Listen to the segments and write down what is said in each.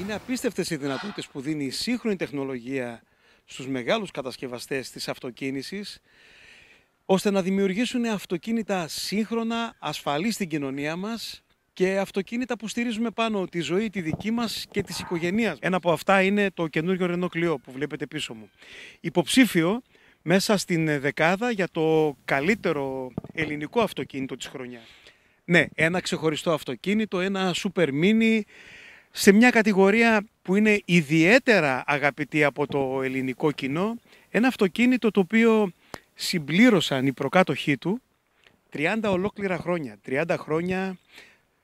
Είναι απίστευτες οι δυνατότητες που δίνει η σύγχρονη τεχνολογία στους μεγάλους κατασκευαστές της αυτοκίνησης ώστε να δημιουργήσουν αυτοκίνητα σύγχρονα, ασφαλή στην κοινωνία μας και αυτοκίνητα που στηρίζουμε πάνω τη ζωή, τη δική μας και της οικογένειας. Ένα από αυτά είναι το καινούριο Renault Clio που βλέπετε πίσω μου. Υποψήφιο μέσα στην δεκάδα για το καλύτερο ελληνικό αυτοκίνητο της χρονιάς. Ναι, ένα ξεχωριστό αυτοκίνητο, ένα super mini σε μια κατηγορία που είναι ιδιαίτερα αγαπητή από το ελληνικό κοινό, ένα αυτοκίνητο το οποίο συμπλήρωσαν οι προκάτοχοί του 30 ολόκληρα χρόνια, 30 χρόνια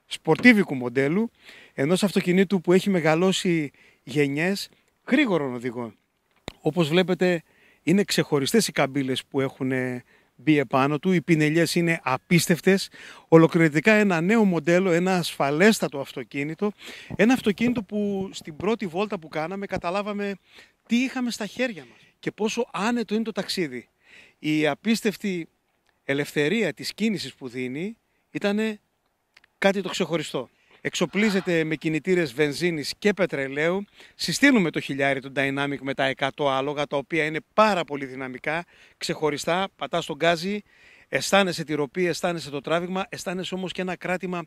σπορτίβικου μοντέλου, ενός αυτοκινήτου που έχει μεγαλώσει γενιές γρήγορων οδηγών. Όπως βλέπετε είναι ξεχωριστές οι καμπύλες που έχουν μπει επάνω του, οι πινελιές είναι απίστευτες, ολοκληρωτικά ένα νέο μοντέλο, ένα ασφαλέστατο αυτοκίνητο, ένα αυτοκίνητο που στην πρώτη βόλτα που κάναμε καταλάβαμε τι είχαμε στα χέρια μας και πόσο άνετο είναι το ταξίδι. Η απίστευτη ελευθερία της κίνησης που δίνει ήταν κάτι το ξεχωριστό εξοπλίζεται με κινητήρες βενζίνης και πετρελαίου. Συστήνουμε το χιλιάρι του Dynamic με τα 100 άλογα, τα οποία είναι πάρα πολύ δυναμικά, ξεχωριστά, πατάς τον γκάζι, αισθάνεσαι τη ροπή, αισθάνεσαι το τράβηγμα, αισθάνεσαι όμως και ένα κράτημα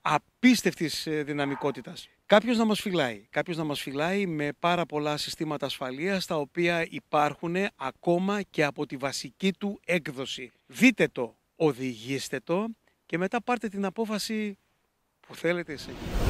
απίστευτης ε, δυναμικότητας. Κάποιος να μας φυλάει, κάποιος να μας φυλάει με πάρα πολλά συστήματα ασφαλείας τα οποία υπάρχουν ακόμα και από τη βασική του έκδοση. Δείτε το, οδηγήστε το και μετά πάρτε την απόφαση που θέλετε εσείς.